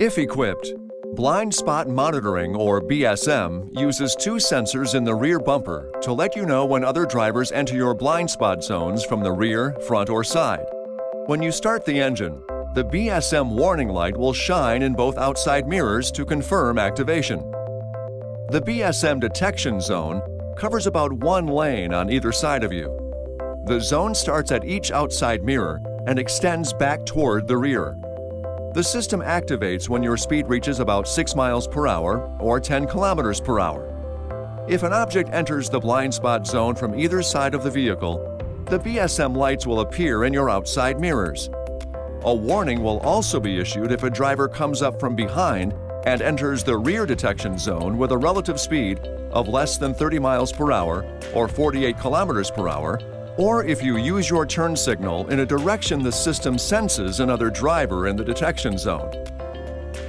If equipped, Blind Spot Monitoring, or BSM, uses two sensors in the rear bumper to let you know when other drivers enter your blind spot zones from the rear, front, or side. When you start the engine, the BSM warning light will shine in both outside mirrors to confirm activation. The BSM detection zone covers about one lane on either side of you. The zone starts at each outside mirror and extends back toward the rear. The system activates when your speed reaches about 6 miles per hour or 10 kilometers per hour. If an object enters the blind spot zone from either side of the vehicle, the BSM lights will appear in your outside mirrors. A warning will also be issued if a driver comes up from behind and enters the rear detection zone with a relative speed of less than 30 miles per hour or 48 kilometers per hour or if you use your turn signal in a direction the system senses another driver in the detection zone.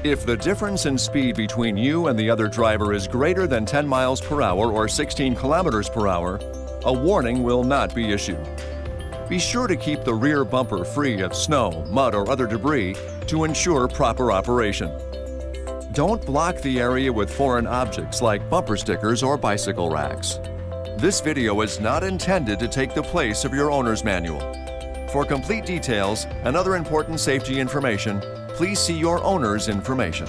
If the difference in speed between you and the other driver is greater than 10 miles per hour or 16 kilometers per hour, a warning will not be issued. Be sure to keep the rear bumper free of snow, mud, or other debris to ensure proper operation. Don't block the area with foreign objects like bumper stickers or bicycle racks. This video is not intended to take the place of your owner's manual. For complete details and other important safety information, please see your owner's information.